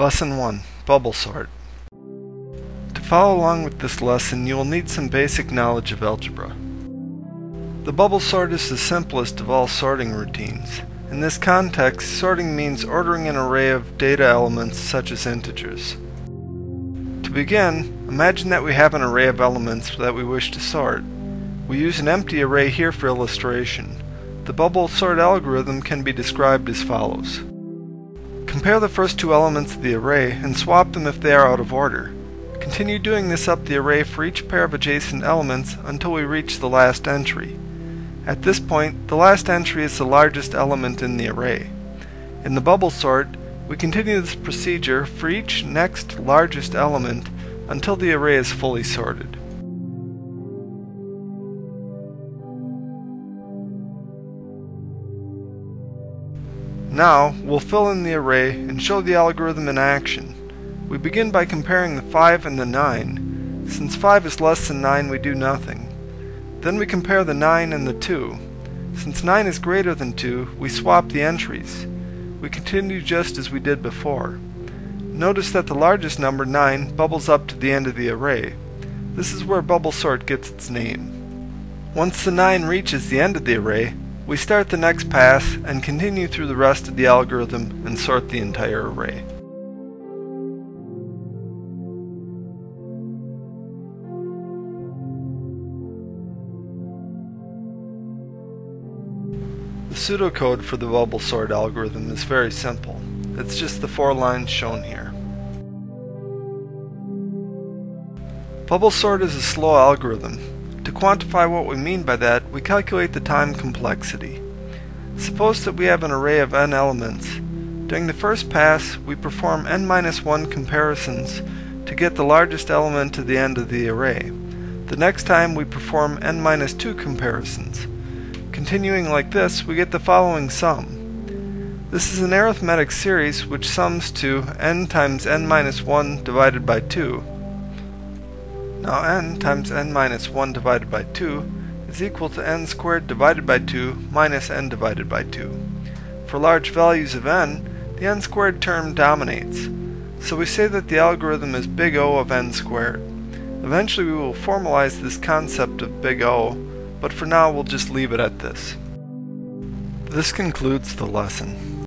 Lesson 1 Bubble Sort To follow along with this lesson, you will need some basic knowledge of algebra. The bubble sort is the simplest of all sorting routines. In this context, sorting means ordering an array of data elements such as integers. To begin, imagine that we have an array of elements that we wish to sort. We use an empty array here for illustration. The bubble sort algorithm can be described as follows. Compare the first two elements of the array and swap them if they are out of order. Continue doing this up the array for each pair of adjacent elements until we reach the last entry. At this point, the last entry is the largest element in the array. In the bubble sort, we continue this procedure for each next largest element until the array is fully sorted. Now, we'll fill in the array and show the algorithm in action. We begin by comparing the 5 and the 9. Since 5 is less than 9, we do nothing. Then we compare the 9 and the 2. Since 9 is greater than 2, we swap the entries. We continue just as we did before. Notice that the largest number, 9, bubbles up to the end of the array. This is where bubble sort gets its name. Once the 9 reaches the end of the array, we start the next pass and continue through the rest of the algorithm and sort the entire array. The pseudocode for the bubble sort algorithm is very simple. It's just the four lines shown here. Bubble sort is a slow algorithm to quantify what we mean by that, we calculate the time complexity. Suppose that we have an array of n elements. During the first pass, we perform n-1 comparisons to get the largest element to the end of the array. The next time we perform n-2 comparisons. Continuing like this, we get the following sum. This is an arithmetic series which sums to n times n-1 divided by 2, now n times n minus 1 divided by 2 is equal to n squared divided by 2 minus n divided by 2. For large values of n, the n squared term dominates, so we say that the algorithm is big O of n squared. Eventually we will formalize this concept of big O, but for now we'll just leave it at this. This concludes the lesson.